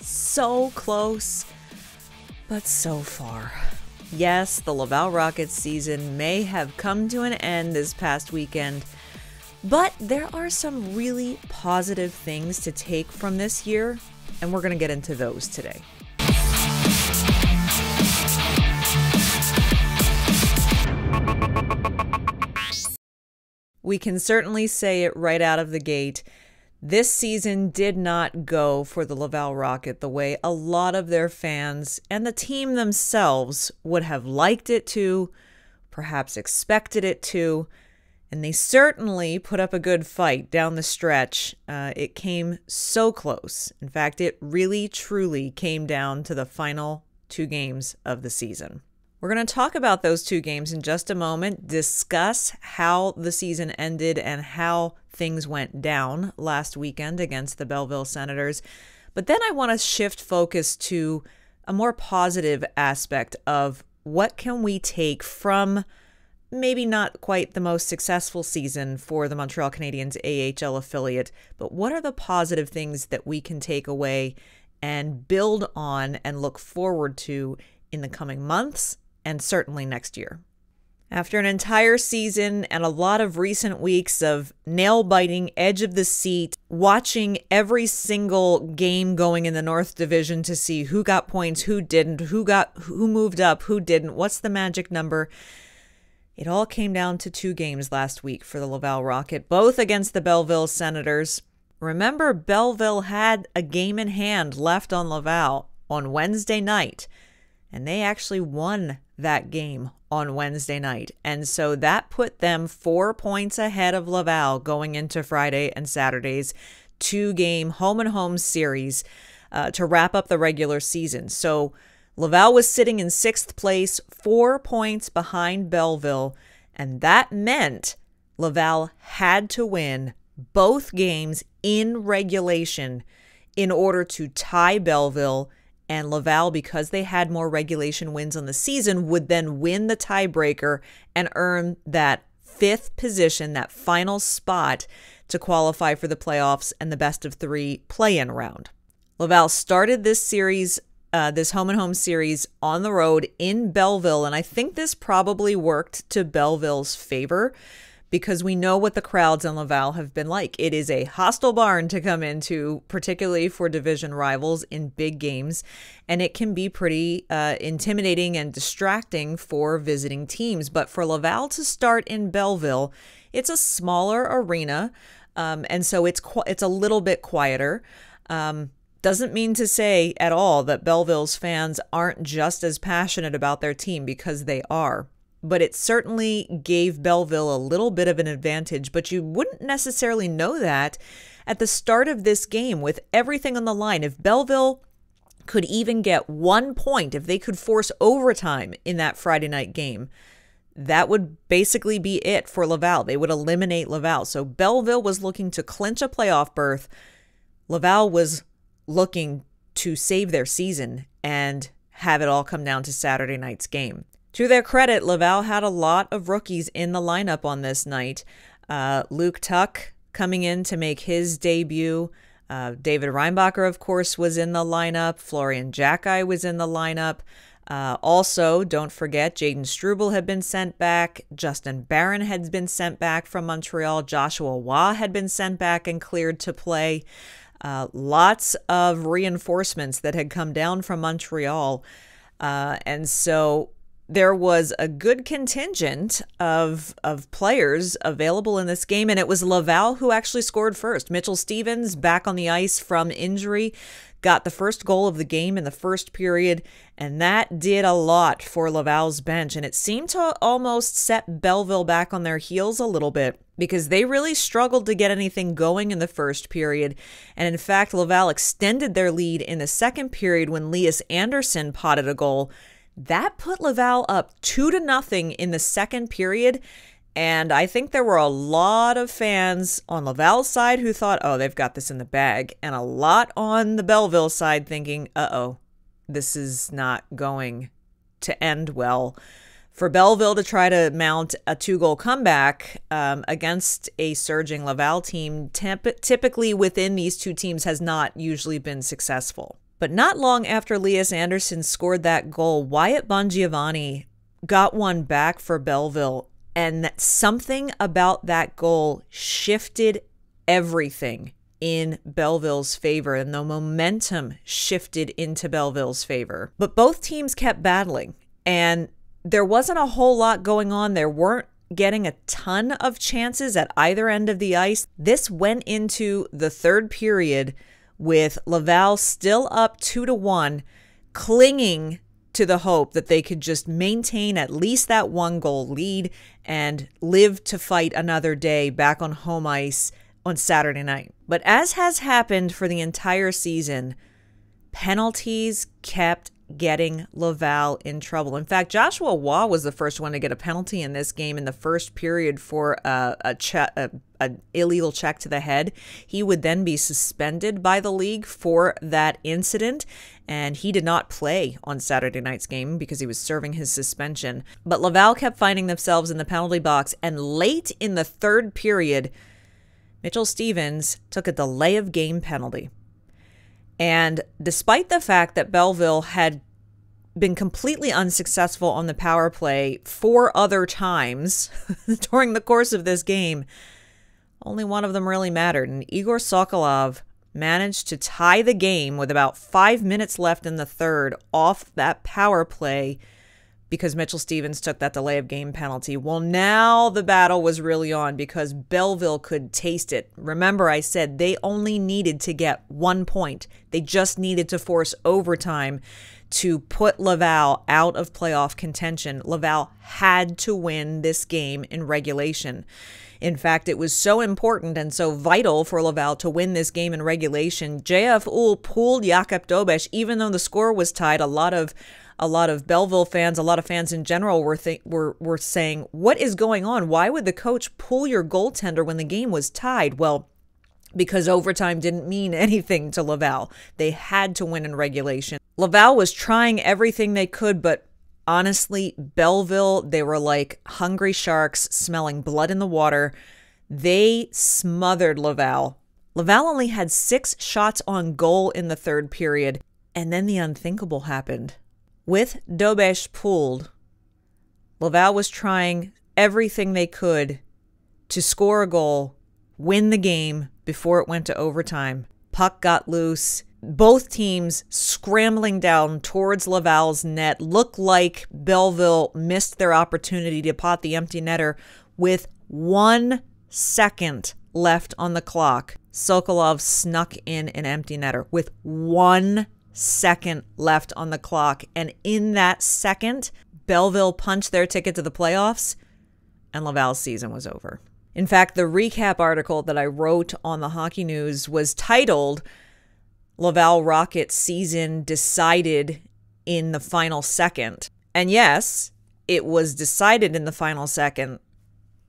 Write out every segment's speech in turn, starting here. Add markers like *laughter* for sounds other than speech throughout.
So close, but so far. Yes, the Laval Rockets season may have come to an end this past weekend, but there are some really positive things to take from this year, and we're going to get into those today. We can certainly say it right out of the gate. This season did not go for the Laval Rocket the way a lot of their fans and the team themselves would have liked it to, perhaps expected it to, and they certainly put up a good fight down the stretch. Uh, it came so close. In fact, it really truly came down to the final two games of the season. We're going to talk about those two games in just a moment, discuss how the season ended and how things went down last weekend against the Belleville Senators. But then I want to shift focus to a more positive aspect of what can we take from maybe not quite the most successful season for the Montreal Canadiens AHL affiliate, but what are the positive things that we can take away and build on and look forward to in the coming months and certainly next year. After an entire season and a lot of recent weeks of nail biting, edge of the seat, watching every single game going in the North Division to see who got points, who didn't, who got who moved up, who didn't, what's the magic number. It all came down to two games last week for the Laval Rocket, both against the Belleville Senators. Remember, Belleville had a game in hand left on Laval on Wednesday night, and they actually won that game on Wednesday night. And so that put them four points ahead of Laval going into Friday and Saturday's two game home and home series uh, to wrap up the regular season. So Laval was sitting in sixth place, four points behind Belleville. And that meant Laval had to win both games in regulation in order to tie Belleville and Laval, because they had more regulation wins on the season, would then win the tiebreaker and earn that fifth position, that final spot to qualify for the playoffs and the best of three play in round. Laval started this series, uh, this home and home series on the road in Belleville, and I think this probably worked to Belleville's favor because we know what the crowds in Laval have been like. It is a hostile barn to come into, particularly for division rivals in big games, and it can be pretty uh, intimidating and distracting for visiting teams. But for Laval to start in Belleville, it's a smaller arena, um, and so it's it's a little bit quieter. Um, doesn't mean to say at all that Belleville's fans aren't just as passionate about their team because they are but it certainly gave Belleville a little bit of an advantage. But you wouldn't necessarily know that at the start of this game with everything on the line. If Belleville could even get one point, if they could force overtime in that Friday night game, that would basically be it for Laval. They would eliminate Laval. So Belleville was looking to clinch a playoff berth. Laval was looking to save their season and have it all come down to Saturday night's game. To their credit, Laval had a lot of rookies in the lineup on this night. Uh, Luke Tuch coming in to make his debut. Uh, David Reinbacher, of course, was in the lineup. Florian Xhekaj was in the lineup. Uh, also, don't forget, Jayden Struble had been sent back. Justin Barron had been sent back from Montreal. Joshua Roy had been sent back and cleared to play. Uh, lots of reinforcements that had come down from Montreal. Uh, and so there was a good contingent of of players available in this game, and it was Laval who actually scored first. Mitchell Stevens back on the ice from injury, got the first goal of the game in the first period, and that did a lot for Laval's bench, and it seemed to almost set Belleville back on their heels a little bit because they really struggled to get anything going in the first period. And in fact, Laval extended their lead in the second period when Lias Andersson potted a goal that put Laval up two to nothing in the second period. And I think there were a lot of fans on Laval's side who thought, oh, they've got this in the bag. And a lot on the Belleville side thinking, uh oh, this is not going to end well. For Belleville to try to mount a two goal comeback um, against a surging Laval team, typically within these two teams, has not usually been successful. But not long after Lias Andersson scored that goal, Wyatt Bongiovanni got one back for Belleville. And that something about that goal shifted everything in Belleville's favor, and the momentum shifted into Belleville's favor. But both teams kept battling, and there wasn't a whole lot going on. There weren't getting a ton of chances at either end of the ice. This went into the third period with Laval still up 2 to 1, clinging to the hope that they could just maintain at least that one goal lead and live to fight another day back on home ice on Saturday night. But as has happened for the entire season, penalties kept getting Laval in trouble. In fact, Joshua Roy was the first one to get a penalty in this game in the first period for a, a, che- a, a illegal check to the head. He would then be suspended by the league for that incident, and he did not play on Saturday night's game because he was serving his suspension. But Laval kept finding themselves in the penalty box, and late in the third period, Mitchell Stevens took a delay of game penalty. And despite the fact that Belleville had been completely unsuccessful on the power play four other times *laughs* during the course of this game, only one of them really mattered. And Egor Sokolov managed to tie the game with about five minutes left in the third off that power play because Mitchell Stevens took that delay of game penalty. Well, now the battle was really on because Belleville could taste it. Remember, I said they only needed to get one point, they just needed to force overtime to put Laval out of playoff contention. Laval had to win this game in regulation. In fact, it was so important and so vital for Laval to win this game in regulation. JF Houle pulled Jakub Dobeš, even though the score was tied. A lot of a lot of Belleville fans, a lot of fans in general were th- were were saying, "What is going on? Why would the coach pull your goaltender when the game was tied?" Well, because overtime didn't mean *laughs* anything to Laval. They had to win in regulation. Laval was trying everything they could, but honestly, Belleville, they were like hungry sharks smelling blood in the water. They smothered Laval. Laval only had six shots on goal in the third period, and then the unthinkable happened. With Dobeš pulled, Laval was trying everything they could to score a goal, win the game before it went to overtime. Puck got loose. Both teams scrambling down towards Laval's net. Looked like Belleville missed their opportunity to pot the empty netter with one second left on the clock. Sokolov snuck in an empty netter with one second left on the clock. And in that second, Belleville punched their ticket to the playoffs, and Laval's season was over. In fact, the recap article that I wrote on the Hockey News was titled Laval Rockets Season Decided in the Final Second. And yes, it was decided in the final second,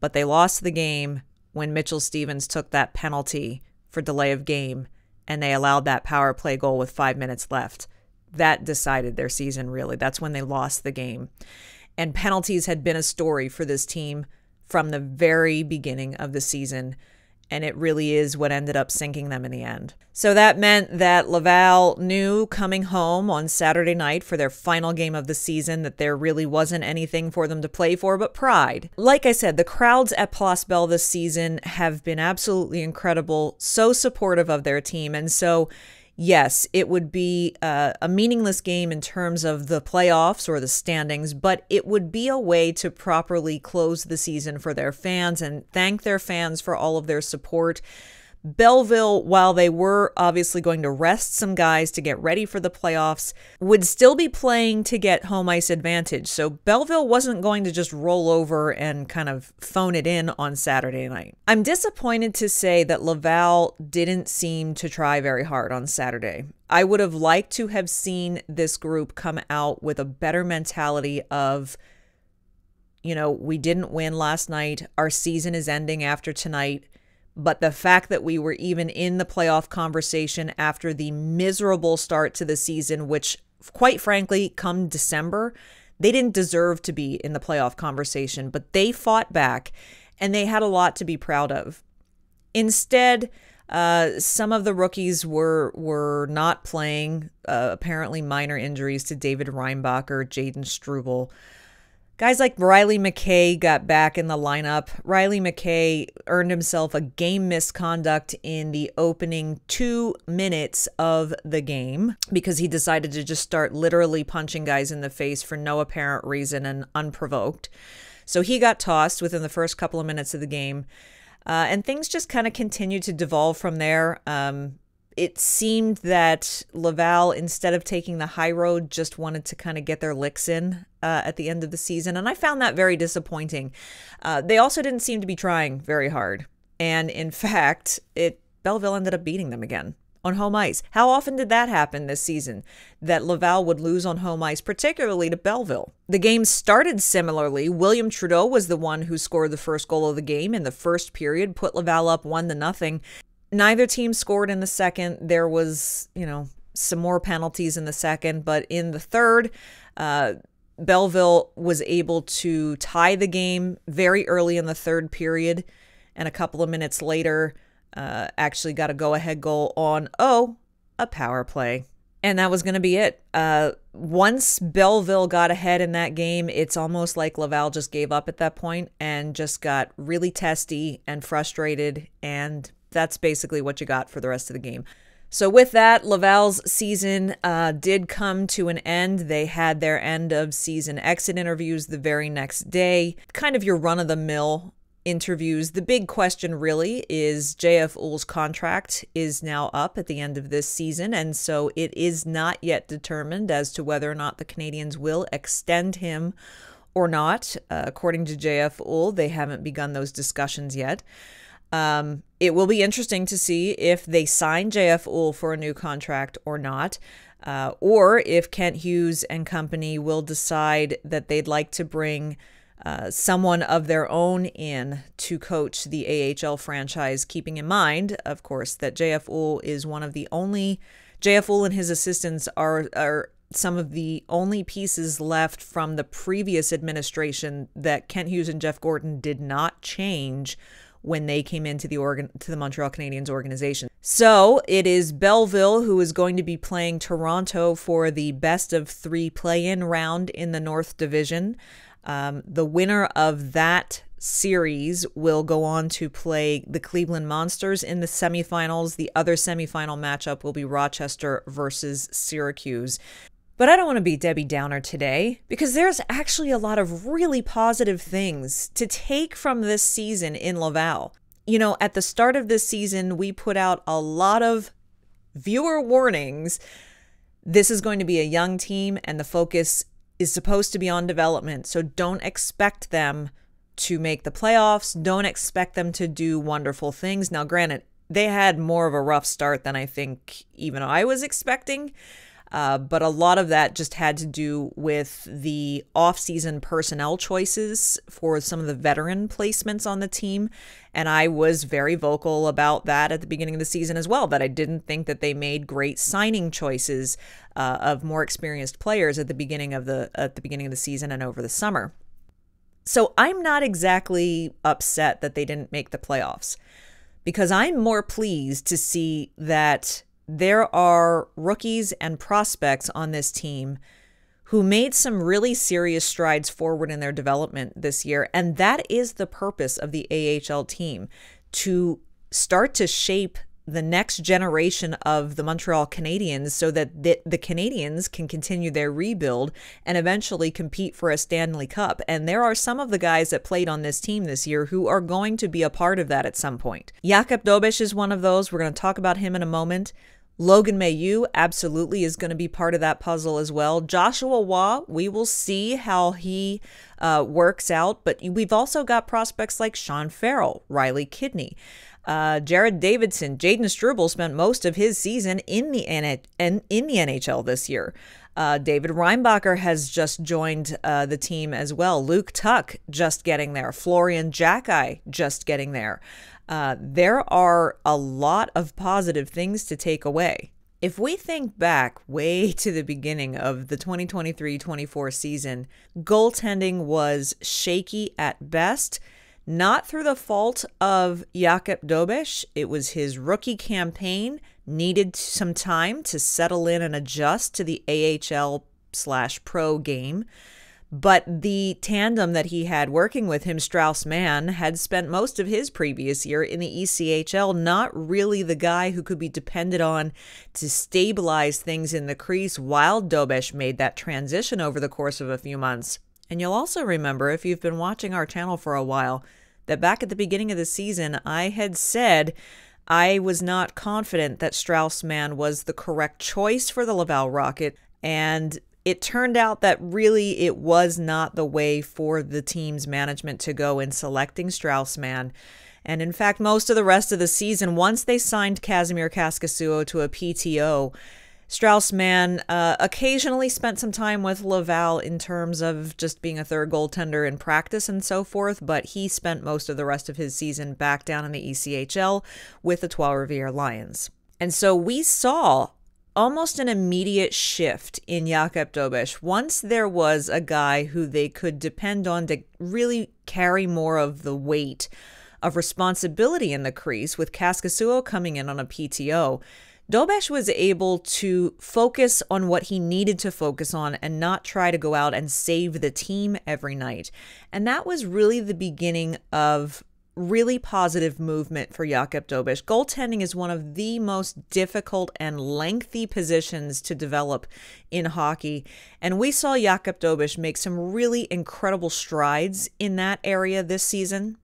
but they lost the game when Mitchell Stevens took that penalty for delay of game and they allowed that power play goal with five minutes left. That decided their season, really. That's when they lost the game. And penalties had been a story for this team from the very beginning of the season and it really is what ended up sinking them in the end. So that meant that Laval knew coming home on Saturday night for their final game of the season that there really wasn't anything for them to play for but pride. Like I said, the crowds at Place Bell this season have been absolutely incredible, so supportive of their team. And so yes, it would be uh, a meaningless game in terms of the playoffs or the standings, but it would be a way to properly close the season for their fans and thank their fans for all of their support. Belleville, while they were obviously going to rest some guys to get ready for the playoffs, would still be playing to get home ice advantage. So Belleville wasn't going to just roll over and kind of phone it in on Saturday night. I'm disappointed to say that Laval didn't seem to try very hard on Saturday. I would have liked to have seen this group come out with a better mentality of you know, we didn't win last night. Our season is ending after tonight but the fact that we were even in the playoff conversation after the miserable start to the season, which, quite frankly, come December, they didn't deserve to be in the playoff conversation, but they fought back and they had a lot to be proud of. Instead, Uh, some of the rookies were were not playing. Uh, apparently, minor injuries to David Reinbacher, Jayden Struble. Guys like Riley McKay got back in the lineup. Riley McKay earned himself a game misconduct in the opening two minutes of the game because he decided to just start literally punching guys in the face for no apparent reason and unprovoked. So he got tossed within the first couple of minutes of the game. Uh, and things just kind of continued to devolve from there. Um, it seemed that Laval, instead of taking the high road, just wanted to kind of get their licks in uh, at the end of the season. And I found that very disappointing. Uh, they also didn't seem to be trying very hard. And in *laughs* fact, it Belleville ended up beating them again on home ice. How often did that happen this season that Laval would lose on home ice, particularly to Belleville? The game started similarly. William Trudeau was the one who scored the first goal of the game in the first period, put Laval up 1 to nothing. Neither team scored in the second. There was, you know, some more penalties in the second, but in the third, uh, Belleville was able to tie the game very early in the third period, and a couple of minutes later, uh, actually got a go ahead goal on, oh, a power play. And that was going to be it. Uh, once Belleville got ahead in that game, it's almost like Laval just gave up at that point and just got really testy and frustrated. And that's basically what you got for the rest of the game. So, with that, Laval's season uh, did come to an end. They had their end of season exit interviews the very next day. Kind of your run of the mill interviews. The big question really is JF Houle's contract is now up at the end of this season, and so it is not yet determined as to whether or not the Canadiens will extend him or not. Uh, according to JF Houle, they haven't begun those discussions yet. Um, it will be interesting to see if they sign JF Houle for a new contract or not. Uh, or if Kent Hughes and company will decide that they'd like to bring uh, someone of their own in to coach the AHL franchise, keeping in mind, of course, that JF Houle is one of the only, JF Houle and his assistants are, are some of the only pieces left from the previous administration that Kent Hughes and Jeff Gorton did not change when they came into the organ to the Montreal Canadiens organization. So it is Belleville who is going to be playing Toronto for the best of three play-in round in the North Division. Um, the winner of that series will go on to play the Cleveland Monsters in the semifinals. The other semifinal matchup will be Rochester versus Syracuse. But I don't want to be Debbie Downer today because there's actually a lot of really positive things to take from this season in Laval. You know, at the start of this season, we put out a lot of viewer warnings. This is going to be a young team, and the focus is supposed to be on development. So don't expect them to make the playoffs. Don't expect them to do wonderful things. Now, granted, they had more of a rough start than I think even I was expecting. Uh, but a lot of that just had to do with the off-season personnel choices for some of the veteran placements on the team. And I was very vocal about that at the beginning of the season as well, that I didn't think that they made great signing choices uh, of more experienced players at the beginning of the at the beginning of the season and over the summer. So I'm not exactly upset that they didn't make the playoffs because I'm more pleased to see that there are rookies and prospects on this team who made some really serious strides forward in their development this year. And that is the purpose of the AHL team to start to shape the next generation of the Montreal Canadiens so that the, the, Canadiens can continue their rebuild and eventually compete for a Stanley Cup. And there are some of the guys that played on this team this year who are going to be a part of that at some point. Jakub Dobeš is one of those. We're going to talk about him in a moment. Logan Mailloux absolutely is going to be part of that puzzle as well. Joshua Roy, we will see how he uh, works out, but we've also got prospects like Sean Farrell, Riley Kidney. Uh, Jared Davidson, Jayden Struble spent most of his season in the N- in the NHL this year. Uh, David Reinbacher has just joined uh, the team as well. Luke Tuch just getting there. Florian Xhekaj just getting there. Uh, there are a lot of positive things to take away. If we think back way *laughs* to the beginning of the 2023 24 season, goaltending was shaky at best. not through the fault of Jakub Dobeš. It was his rookie campaign, needed some time to settle in and adjust to the AHL slash pro game. But the tandem that he had working with him, Strauss Mann, had spent most of his previous year in the ECHL, not really the guy who could be depended on to stabilize things in the crease while Dobeš made that transition over the course of a few months. And you'll also remember, if you've been watching our channel for a while, that back at the beginning of the season, I had said I was not confident that Strauss Mann was the correct choice for the Laval Rocket. And it turned out that really it was not the way for the team's management to go in selecting Strauss Mann. And in fact, most of the rest of the season, once they signed Kasimir Kaskisuo to a PTO, Strauss Mann uh, occasionally spent some time with Laval in terms of just being a third goaltender in practice and so forth, but he spent most of the rest of his season back down in the ECHL with the Trois Rivières Lions. And so we saw almost an immediate shift in Jakub Dobeš. Once there was a guy who they could depend on to really carry more of the weight of responsibility in the crease, with Kaskisuo coming in on a PTO, Dobeš was able to focus on what he needed to focus on and not try to go out and save the team every night. And that was really the beginning of really positive movement for Jakub Dobeš. Goaltending is one of the most difficult and lengthy positions to develop in hockey, and we saw Jakub Dobeš make some really incredible strides in that area this season.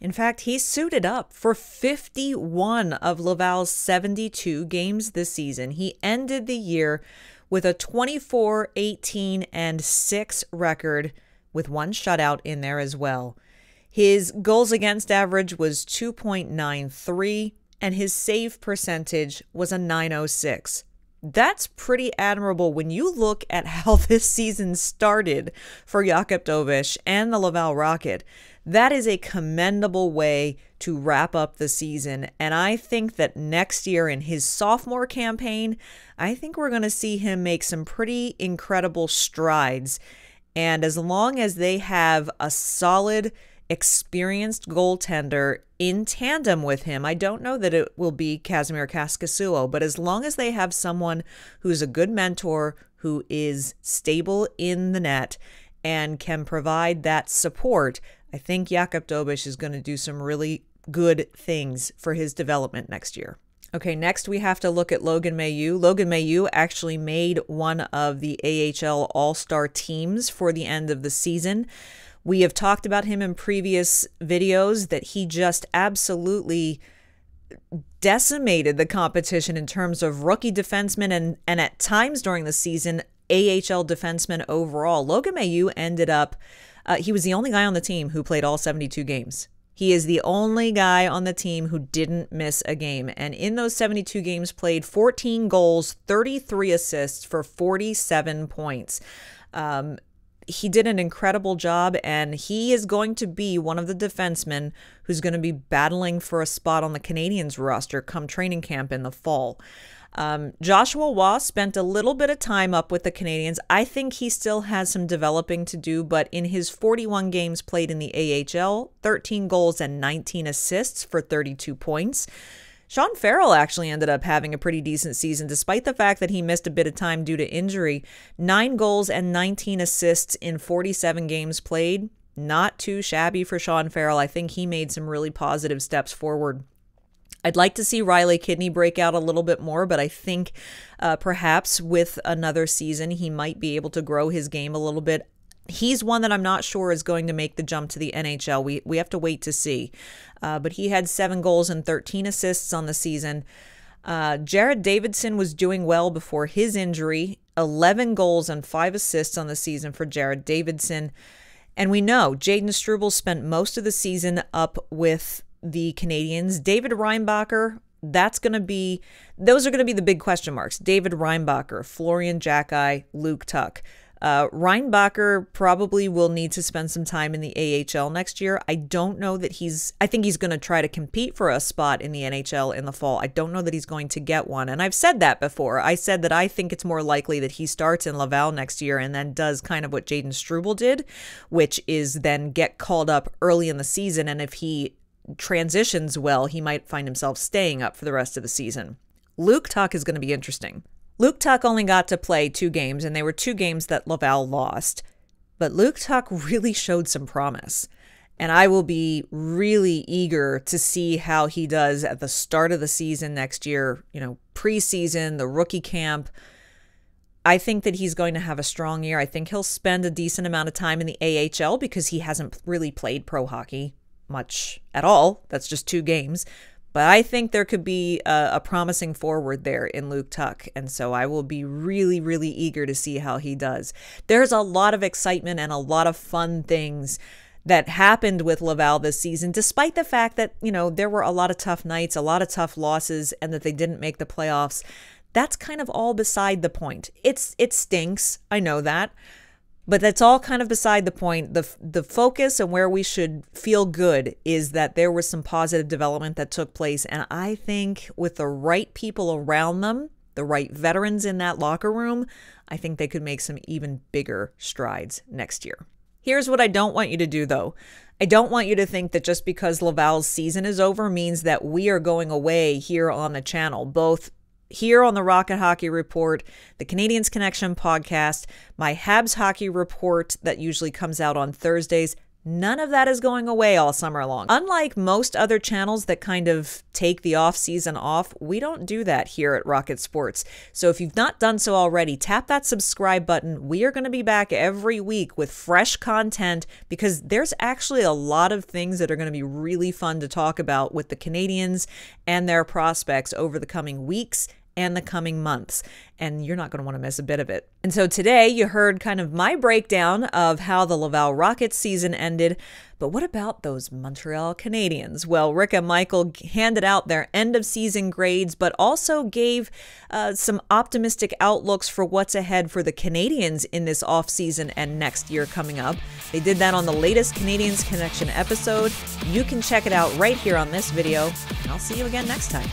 In fact, he suited up for 51 of Laval's 72 games this season. He ended the year with a 24 18 and 6 record with one shutout in there as well. His goals against average was 2.93 and his save percentage was a 906. That's pretty admirable when you look at *laughs* how this season started for Jakub Dobeš and the Laval Rocket. That is a commendable way to wrap up the season. And I think that next year in his sophomore campaign, I think we're going to see him make some pretty incredible strides. And as long as they have a solid experienced goaltender in tandem with him. I don't know that it will be Kasimir Kaskisuo, but as long as they have someone who's a good mentor, who is stable in the net, and can provide that support, I think Jakub Dobeš is going to do some really good things for his development next year. Okay, next we have to look at Logan Mailloux. Logan Mailloux actually made one of the AHL All Star teams for the end of the season. We have talked about him in previous videos that he just absolutely decimated the competition in terms of rookie defensemen and, and at times during the season, AHL defensemen overall. Logan Mailloux ended up, uh, he was the only guy on the team who played all 72 games. He is the only guy on the team who didn't miss a game. And in those 72 games played, 14 goals, 33 assists for 47 points. Um, he did an incredible job, and he is going to be one of the defensemen who's going to be battling for a spot on the Canadiens roster come training camp in the fall. Um, Joshua Roy spent a little bit of time up with the Canadiens. I think he still has some developing to do, but in his 41 games played in the AHL, 13 goals and 19 assists for 32 points. Sean Farrell actually ended up having a pretty decent season, despite the fact that he missed a bit of time due to injury. Nine goals and 19 assists in 47 games played. Not too shabby for Sean Farrell. I think he made some really positive steps forward. I'd like to see Riley Kidney break out a little bit more, but I think uh, perhaps with another season, he might be able to grow his game a little bit he's one that I'm not sure is going to make the jump to the NHL. We we have to wait to see. Uh, but he had seven goals and 13 assists on the season. Uh, Jared Davidson was doing well before his injury. 11 goals and five assists on the season for Jared Davidson. And we know Jayden Struble spent most of the season up with the Canadiens. David Reinbacher, that's going to be, those are going to be the big question marks. David Reinbacher, Florian Xhekaj, Luke Tuch. Uh, Reinbacher probably will need to spend some time in the AHL next year. I don't know that he's, I think he's going to try to compete for a spot in the NHL in the fall. I don't know that he's going to get one. And I've said that before. I said that I think it's more likely that he starts in Laval next year and then does kind of what Jayden Struble did, which is then get called up early in the season. And if he transitions well, he might find himself staying up for the rest of the season. Luke Tuch is going to be interesting. Luke Tuch only got to play two games, and they were two games that Laval lost. But Luke Tuch really showed some promise. And I will be really eager to see how he does at the start of the season next year, you know, preseason, the rookie camp. I think that he's going to have a strong year. I think he'll spend a decent amount of time in the AHL because he hasn't really played pro hockey much at all. That's just two games. But I think there could be a, a, promising forward there in Luke Tuch. And so I will be really, really eager to see how he does. There's a lot of excitement and a lot of fun things that happened with Laval this season, despite the fact that, you know, there were a lot of tough nights, a lot of tough losses, and that they didn't make the playoffs. That's kind of all beside the point. It's it stinks. I know that. But that's all kind of beside the point. The the focus and where we should feel good is that there was some positive development that took place and I think with the right people around them, the right veterans in that locker room, I think they could make some even bigger strides next year. Here's what I don't want you to do though. I don't want you to think that just because Laval's season is over means that we are going away here on the channel, both here on the Rocket Hockey Report, the Canadiens Connection podcast, my Habs Hockey Report that usually comes out on Thursdays. None of that is going away all summer long. Unlike most other channels that kind of take the off season off, we don't do that here at Rocket Sports. So if you've not done so already, tap that subscribe button. We are going to be back every week with fresh content because there's actually a lot of things that are going to be really fun to talk about with the Canadiens and their prospects over the coming weeks and the coming months. And you're not going to want to miss a bit of it. And so today you heard kind of my breakdown of how the Laval Rockets season ended. But what about those Montreal Canadiens? Well, Rick and Michael handed out their end of season grades, but also gave uh, some optimistic outlooks for what's ahead for the Canadiens in this off season and next year coming up. They did that on the latest Canadiens Connection episode. You can check it out right here on this video, and I'll see you again next time.